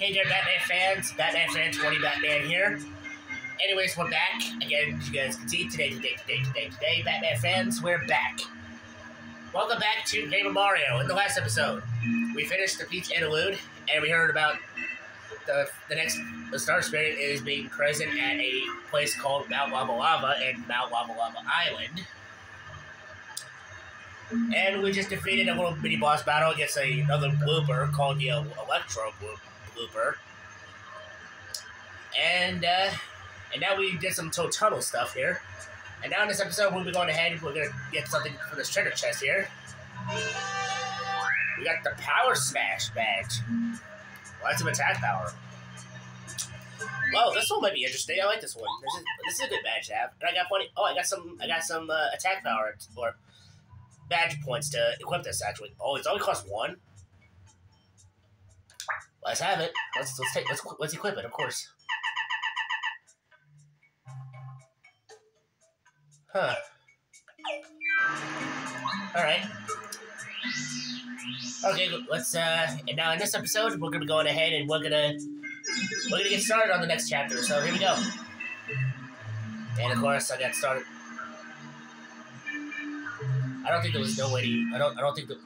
Hey there, Batman fans. Batman fan 20 Batman here. Anyways, we're back. Again, as you guys can see, today, today, today, today, today, Batman fans, we're back. Welcome back to Game of Mario. In the last episode, we finished the Peach Interlude, and we heard about the the next the Star Spirit is being present at a place called Mount Lavalava and Mount Lavalava Island. And we just defeated a little mini boss battle against another blooper called the uh, Electro blooper. And uh, and now we did some Toad Tunnel stuff here. And now in this episode, we'll be going ahead and we're gonna get something for this treasure chest here. We got the Power Smash badge. Lots of attack power. Well, this one might be interesting. I like this one. This is this is a good badge to have. And I got plenty. Oh, I got some. I got some uh, attack power or badge points to equip this. Actually, oh, it's only cost one. Let's have it. Let's let's take let's let's equip it. Of course. Huh. All right. Okay, let's uh and now in this episode we're gonna be going ahead and we're gonna we're gonna get started on the next chapter, so here we go. And of course I got started I don't think there was no way I don't I don't think that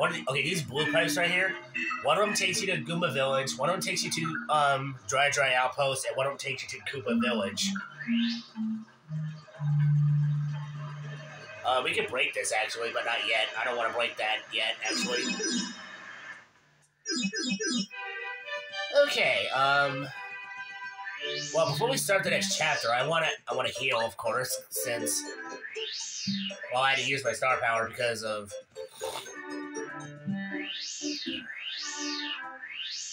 one the, okay, these blue pipes right here, one of them takes you to Goomba Village, one of them takes you to um, Dry Dry Outpost, and one of them takes you to Koopa Village. Uh, we can break this actually, but not yet. I don't want to break that yet, actually. Okay. Um. Well, before we start the next chapter, I wanna I wanna heal, of course, since well I had to use my star power because of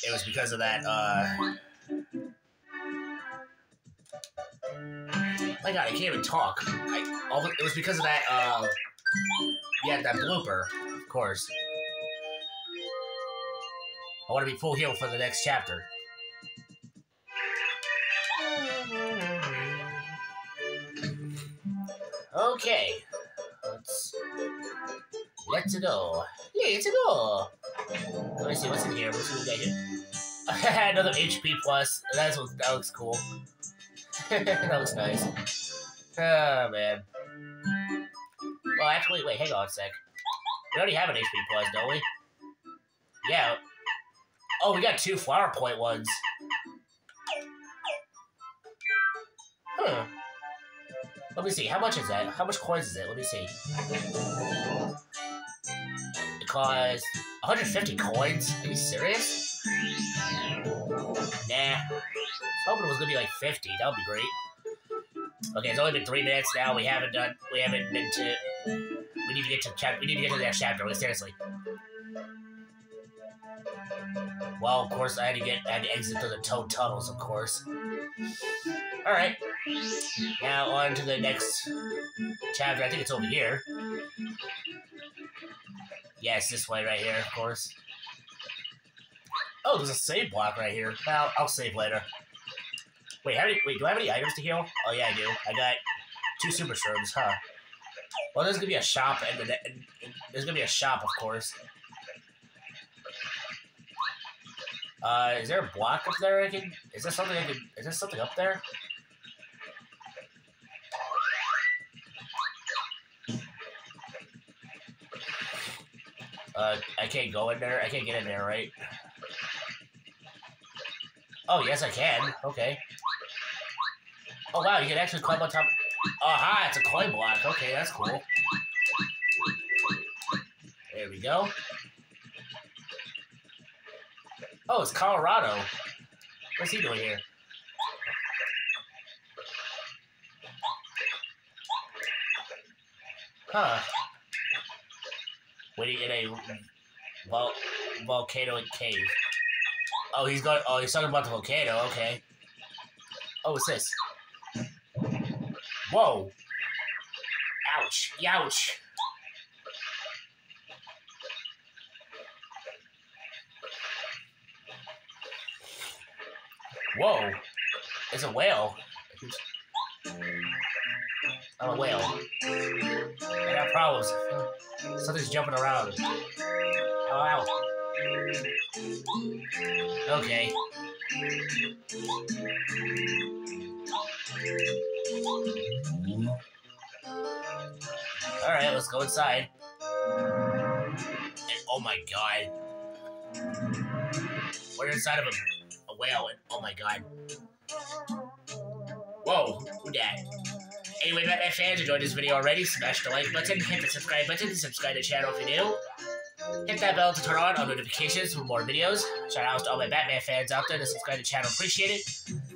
it was because of that. Uh. My God, I can't even talk. I, all, it was because of that, uh, yeah, that blooper, of course. I want to be full heal for the next chapter. Okay, let's let's go. Let's go. Let me see what's in here. What's in here? Another HP plus. That's what that looks cool. that looks nice. Oh man. Well, actually, wait, hang on a sec. We already have an HP plus, don't we? Yeah. Oh, we got two flower point ones. Huh. Let me see. How much is that? How much coins is it? Let me see. It costs 150 coins. Are you serious? Nah. I was hoping it was gonna be like 50. That would be great. Okay, it's only been three minutes now. We haven't done. We haven't been to. We need to get to chapter. We need to get to the next chapter. Like, seriously. Well, of course, I had to get. I had to exit through the toad tunnels, of course. All right. Now on to the next chapter. I think it's over here. Yes, this way right here, of course. Oh, there's a save block right here. Well, I'll save later. Wait, how many, wait, do I have any items to heal? Oh, yeah, I do. I got two super shrooms, huh? Well, there's gonna be a shop, and, the, and, and there's gonna be a shop, of course. Uh, is there a block up there I can... Is there something I can... Is there something up there? Uh, I can't go in there. I can't get in there, right? Oh, yes, I can. Okay. Oh, wow, you can actually climb on top. Aha, it's a coin block. Okay, that's cool. There we go. Oh, it's Kolorado. What's he doing here? Huh. Waiting in a vol volcano cave. Oh, he's going. Oh, he's talking about the volcano. Okay. Oh, what's this? Whoa. Ouch. Youch. Whoa. It's a whale. I'm a whale. I got problems. Something's jumping around. Ow. Okay. Alright, let's go inside. And, oh my god. We're inside of a, a whale, and oh my god. Whoa, who that? Anyway, Batman fans, enjoyed this video already, smash the like button, hit the subscribe button to subscribe to the channel if you're new. Hit that bell to turn on all notifications for more videos. Shout out to all my Batman fans out there to subscribe to the channel, appreciate it.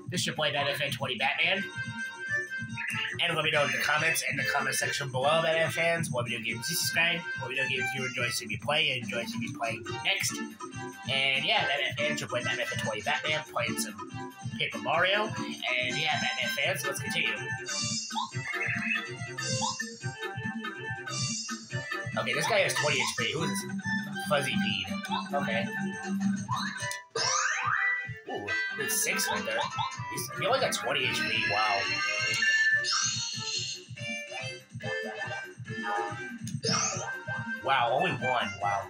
This is your boy Batman 20 Batman. And let me know in the comments in the comment section below, Batman fans, what video games you subscribe, what video games you enjoy seeing me play, and enjoy seeing me play next. And yeah, Batman fans, your boy Batman 20 Batman playing some Paper Mario. And yeah, Batman fans, let's continue. Okay, this guy has 20 HP. Who is this? Fuzzipede. Okay. Ooh, it's six right there. He's, he only got 20 HP. Wow. Wow, only one. Wow.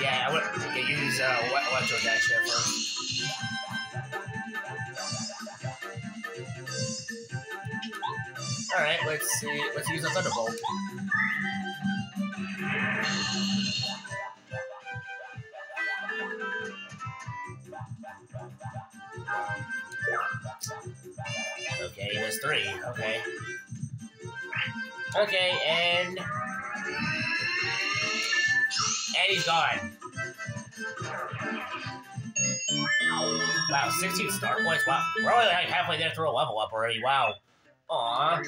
Yeah, I would yeah, use uh, Electro Dash there first. Alright, let's see. Let's use a Thunderbolt. Okay, there's three. Okay. Okay, and... And he's gone. Wow, 16 star points. Wow, we're only like halfway there through a level up already. Wow. I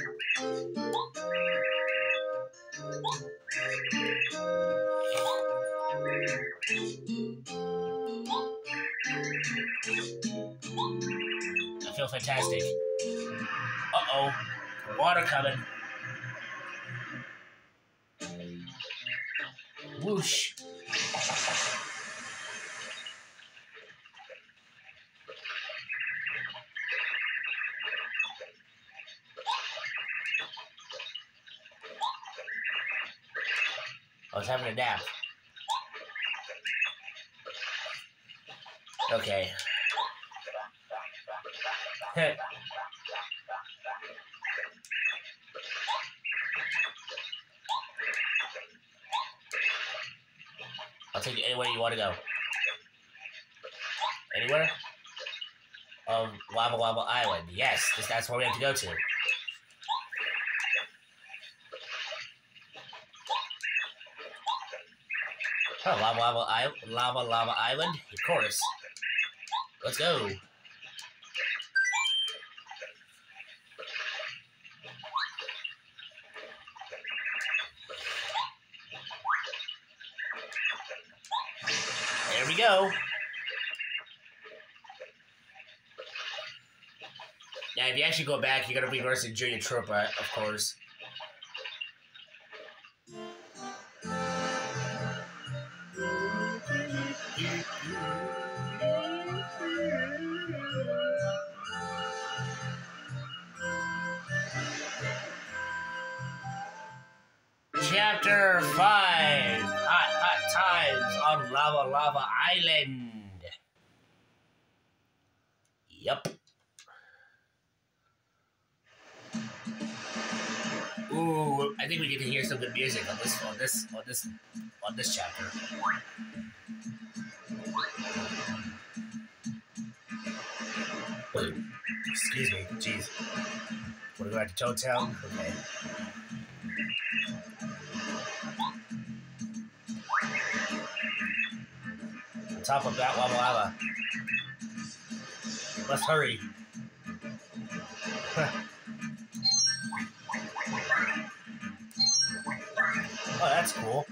feel fantastic. Uh-oh. Water coming. Whoosh. I was having a nap. Okay. I'll take you anywhere you want to go. Anywhere? Um, Lavalava Island. Yes, that's where we have to go to. Oh, Lavalava Island, Lavalava Island? Of course. Let's go. There we go. Now, if you actually go back, you're gonna be versing Junior Troopa, of course. Chapter 5 Hot, hot times on Lavalava Island. Yup. Ooh, I think we get to hear some good music on this on this on this on this chapter. Excuse me, jeez. Wanna go back to Toad Town? Okay. On top of that lava lava. Let's hurry. oh, that's cool.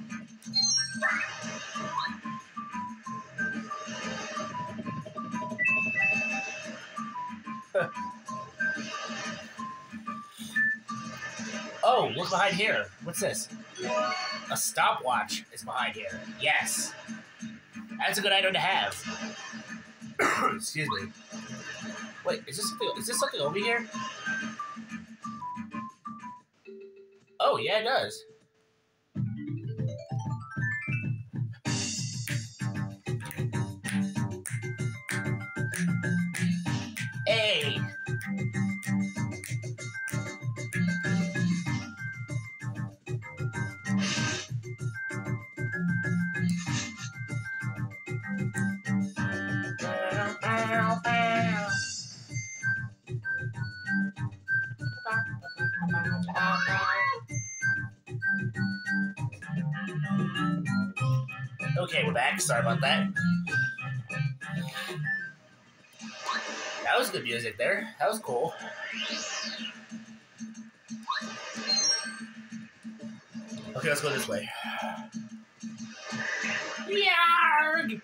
Oh, look behind here. What's this? A stopwatch is behind here. Yes. That's a good item to have. Excuse me. Wait, is this something, is this something over here? Oh, yeah, it does. Hey! Back. Sorry about that. That was good music there. That was cool. Okay, let's go this way. Yarg!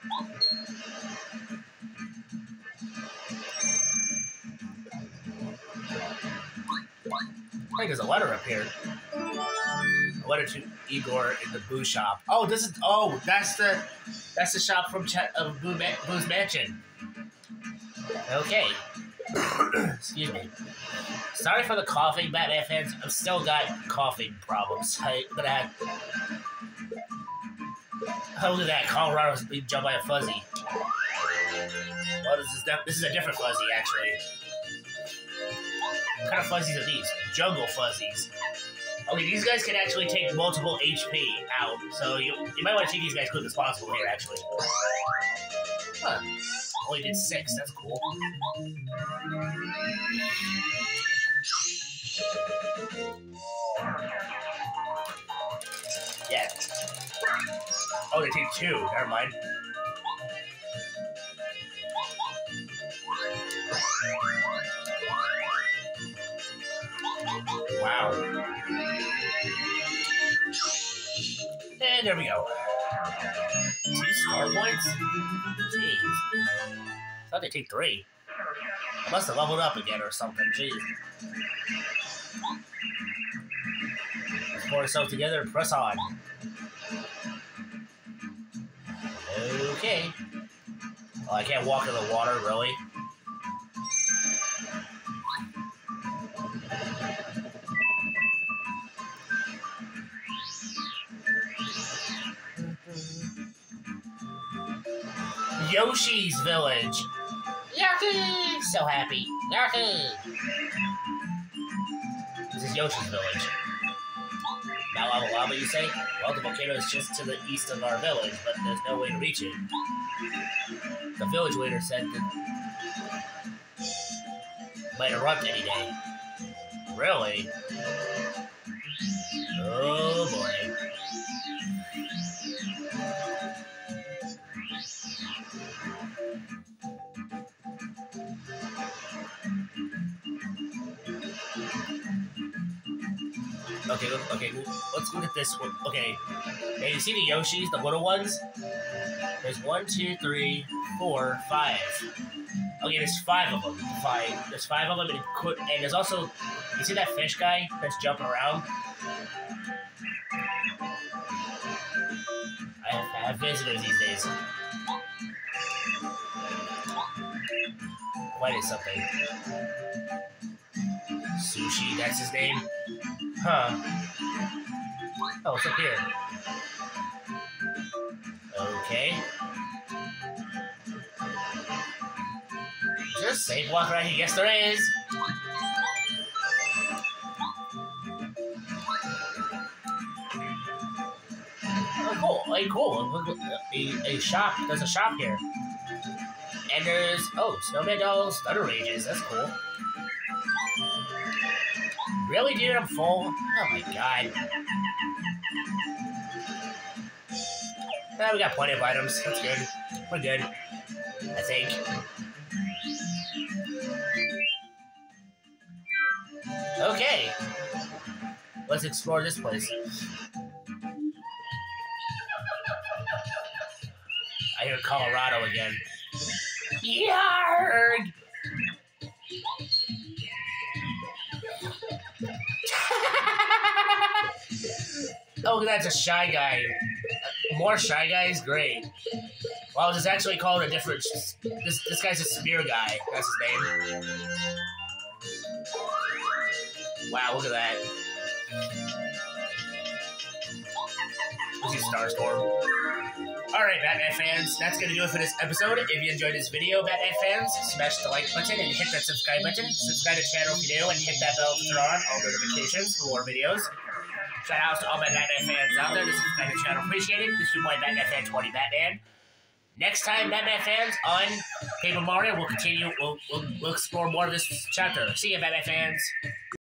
I think there's a letter up here. A letter to Igor in the Boo shop. Oh, this is. Oh, that's the. That's the shop from Ch- uh, Boo Ma- Boo's Mansion. Okay. Excuse me. Sorry for the coughing, Batman fans. I've still got coughing problems. I'm gonna have. Oh, look at that. Kolorado's being jumped by a fuzzy. Well, this is, this is a different fuzzy, actually. What kind of fuzzies are these? Jungle fuzzies. Okay, these guys can actually take multiple HP out, so you, you might want to take these guys quick as possible here, actually. Huh. Only did six, that's cool. Yeah. Oh, they take two, never mind. Wow. And there we go. Two star points? Jeez. thought they take three. I must have leveled up again or something. Jeez. Let's pull ourselves together and press on. Okay. Oh, I can't walk in the water, really? Yoshi's Village. Yahoo! So happy. Yahoo! This is Yoshi's Village. Now Lavalava, you say? Well, the volcano is just to the east of our village, but there's no way to reach it. The village leader said that might erupt any day. Really? Oh boy. Okay, okay, let's look at this one. Okay, hey, you see the Yoshis, the little ones? There's one, two, three, four, five. Okay, there's five of them. Five. There's five of them, and, could, and there's also, you see that fish guy that's jumping around? I have, I have visitors these days. What is something. Sushie, that's his name? Huh. Oh, it's up here. Okay. Is there a safe block right here? Yes, there is. Oh, cool. Hey, cool. Look, look, A, a shop. There's a shop here. And there's, oh, snowman dolls, thunder rages. That's cool. Really, dude? I'm full? Oh my god. Ah, we got plenty of items. That's good. We're good. I think. Okay. Let's explore this place. I hear Kolorado again. Yarg! Oh, that's a shy guy. Uh, more shy guys, great. Well, this is actually called a different. This this guy's a spear guy. That's his name. Wow, look at that. she's Starstorm. Alright, Batman fans, that's gonna do it for this episode. If you enjoyed this video, Batman fans, smash the like button and hit that subscribe button. Subscribe to the channel if you do, and hit that bell to turn on all notifications for more videos. Shout out to all my Batman fans out there. This is Batman channel. Appreciate it. This is your boy Batman Fan 20 Batman. Next time, Batman fans, on Paper Mario, we'll continue. We'll, we'll, we'll explore more of this chapter. See you, Batman fans.